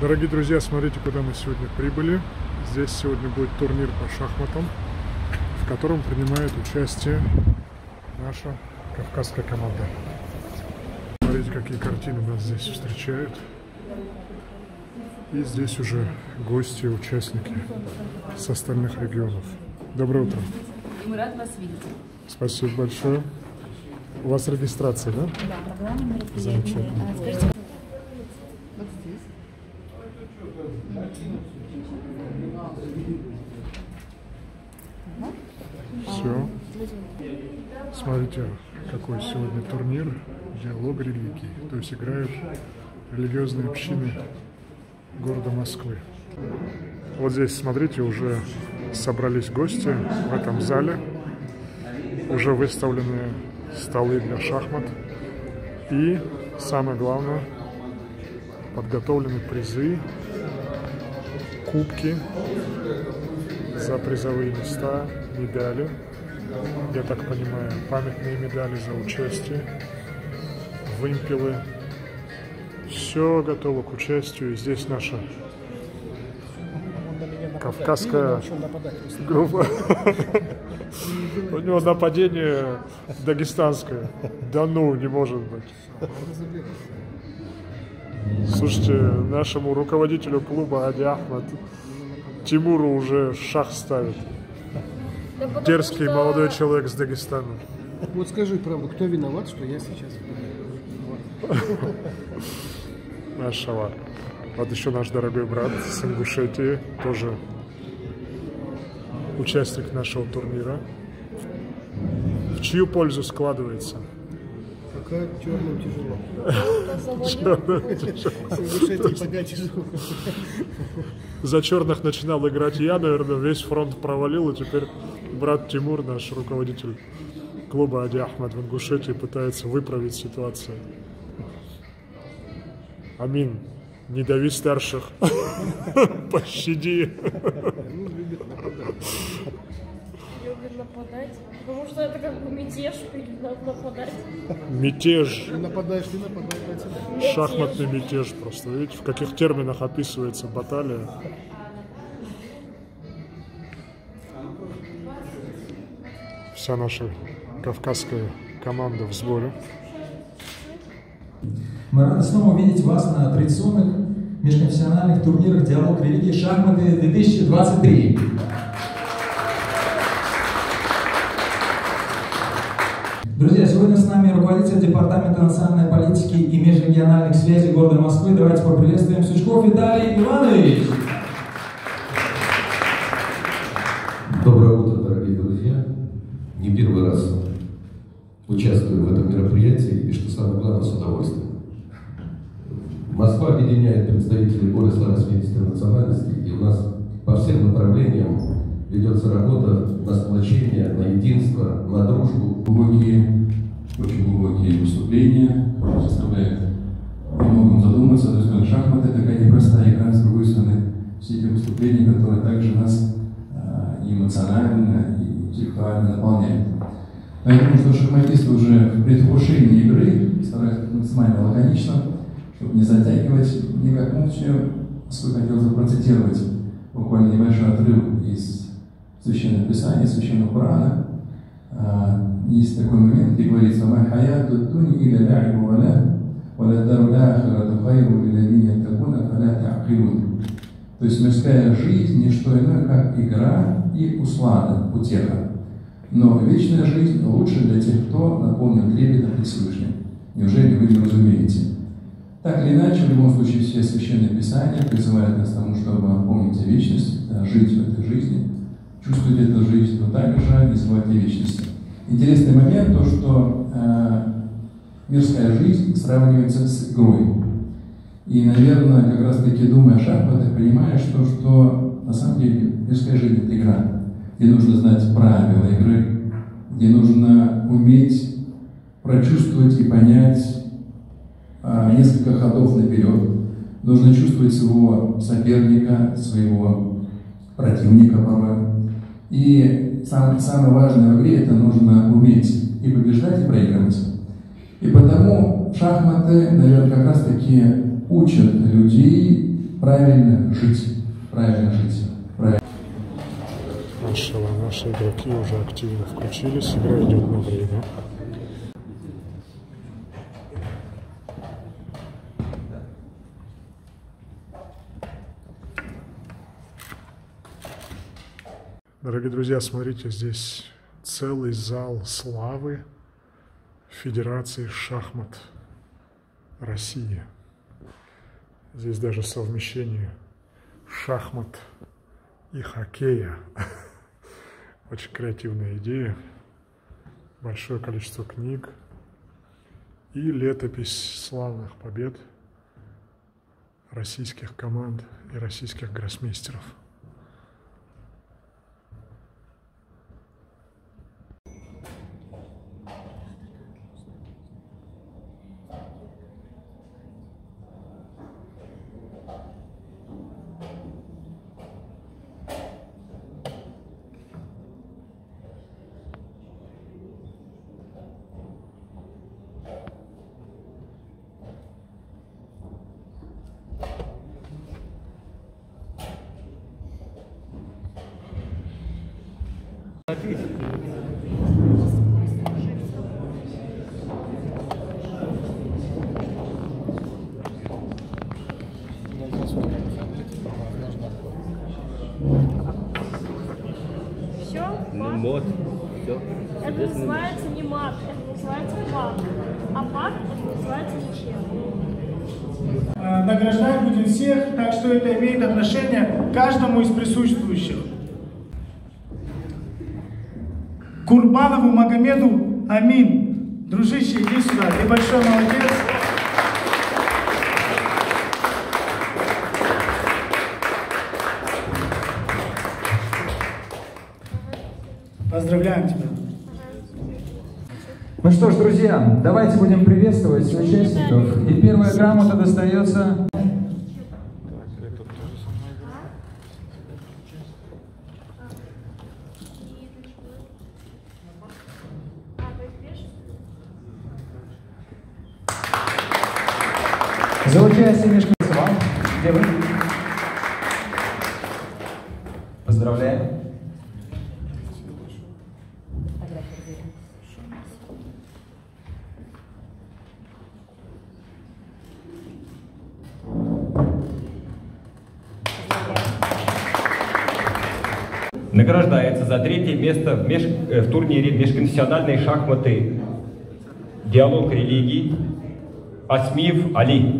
Дорогие друзья, смотрите, куда мы сегодня прибыли. Здесь сегодня будет турнир по шахматам, в котором принимает участие наша кавказская команда. Смотрите, какие картины нас здесь встречают. И здесь уже гости, участники с остальных регионов. Доброе утро. Мы рады вас видеть. Спасибо большое. У вас регистрация, да? Да, программа мероприятия. Замечательно. А, Скажите, вот здесь. Все. Смотрите, какой сегодня турнир «Диалог религии». То есть играют религиозные общины города Москвы. Вот здесь, смотрите, уже собрались гости в этом зале. Уже выставлены столы для шахмат. И, самое главное, подготовлены призы, кубки за призовые места, медали. Я так понимаю, памятные медали за участие, вымпелы. Все готово к участию. Здесь наша кавказская группа. У него нападение дагестанское. Да ну, не может быть. Слушайте, нашему руководителю клуба Ади Ахмад Тимуру уже шах ставит. Да Дерзкий что- молодой человек с Дагестана. Вот скажи правду, кто виноват, что я сейчас... Машалла. Вот еще наш дорогой брат с Ингушетии, тоже участник нашего турнира. В чью пользу складывается? Пока черным тяжело. За черных начинал играть я, наверное, весь фронт провалил, и теперь брат Тимур, наш руководитель клуба Ади Ахмад в Ингушетии, пытается выправить ситуацию. Амин, не дави старших, пощади. Любит нападать. любит нападать. Потому что это как бы мятеж, нападать. Мятеж, Ты нападаешь, ты нападаешь, шахматный мятеж просто. Видите, в каких терминах описывается баталия. Вся наша кавказская команда в сборе. Мы рады снова видеть вас на традиционных межконфессиональных турнирах «Диалог религии Шахматы-2023». Друзья, сегодня с нами руководитель Департамента национальной политики и межрегиональных связей города Москвы. Давайте поприветствуем Сучков Виталий Иванович. Участвую в этом мероприятии и, что самое главное, с удовольствием. Москва объединяет представителей более 180 национальностей, и у нас по всем направлениям ведется работа на сплочение, на единство, на дружбу. глубокие, очень глубокие выступления, заставляют многом задуматься. То есть шахматы такая непростая игра, с другой стороны, все эти выступления, которые также нас а, эмоционально, и интеллектуально наполняют. Я думаю, что шахматисты уже в предвкушении игры стараются максимально лаконично, чтобы не затягивать. Мне как муфтию, сколько хотелось бы процитировать буквально небольшой отрывок из Священного Писания, Священного Корана, а, есть такой момент, где говорится, «Ма хаяту дуни иля ла'ибу ва ла, ва ла дару л'ахирату хайру лилладина яттакуна фаля та'қилун». То есть мирская жизнь – не что иное, как игра и услада, утеха. Но вечная жизнь лучше для тех, кто наполнен трепетом пред Всевышним. Неужели вы не разумеете? Так или иначе, в любом случае, все священные писания призывают нас к тому, чтобы помнить о вечности, да, жить в этой жизни, чувствовать эту жизнь, но также не забывать о вечности. Интересный момент, то, что э, мирская жизнь сравнивается с игрой. И, наверное, как раз таки думая о шахматах, понимаешь, что, что на самом деле мирская жизнь – это игра, где нужно знать правила игры, где нужно уметь прочувствовать и понять а, несколько ходов наперед. Нужно чувствовать своего соперника, своего противника порой. И сам- самое важное в игре – это нужно уметь и побеждать, и проигрывать. И потому шахматы, наверное, как раз таки учат людей правильно жить, правильно жить, Машала, наши игроки уже активно включились, игра идет на время. Дорогие друзья, смотрите, здесь целый зал славы Федерации шахмат России. Здесь даже совмещение шахмат и хоккея. Очень креативная идея. Большое количество книг и летопись славных побед российских команд и российских гроссмейстеров. Все? Мод. Это называется не мат, это называется пак. А пак это называется ничем. Награждать будем всех, так что это имеет отношение к каждому из присутствующих. Курбанову Магомеду Амин. Дружище, иди сюда, ты большой молодец. Поздравляем тебя. Ну что ж, друзья, давайте будем приветствовать участников. И первая грамота достается... За участие Мишка вам. Где вы? Поздравляем. Награждается за третье место в, меж- э, в турнире межконфессиональные шахматы «Диалог религий» Асмиев Али.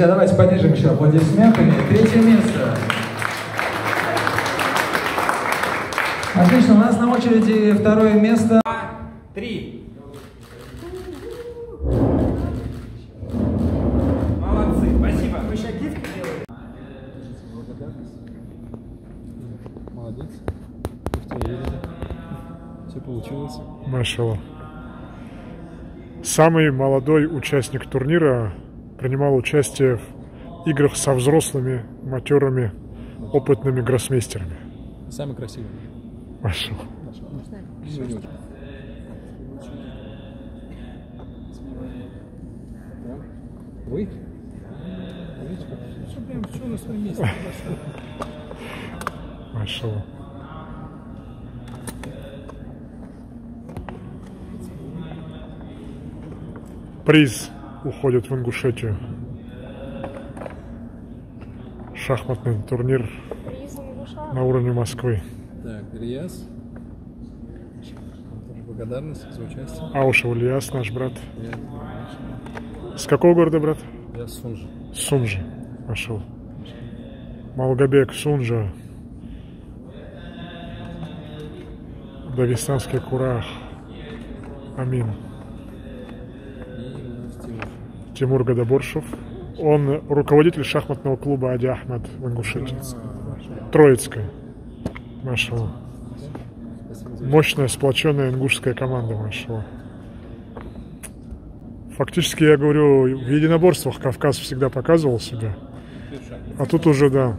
Друзья, давайте поддержим еще аплодисментами. Третье место. Отлично, у нас на очереди второе место. Три. Молодцы, спасибо. Вы еще гифки делаете? Молодец. Все получилось. Машала. Самый молодой участник турнира принимал участие в играх со взрослыми, матерыми, опытными гроссмейстерами. Самый красивый. Машала. Вы? Все прям все на своем месте. Машала. Приз уходит в Ингушетию. Шахматный турнир на уровне Москвы. Так, Ильяс. Благодарность за участие. Аушев Ильяс, наш брат. Я, С какого города, брат? я Сунжи. Сунжи. Пошел. Малгабек Сунжа. Дагестанский Курах. Амин. Тимур Гадаборшев. Он руководитель шахматного клуба Ади Ахмад в Ингушетии. Троицкая. Машалла. Мощная, сплоченная ингушская команда, машалла. Фактически, я говорю, в единоборствах Кавказ всегда показывал себя. А тут уже, да.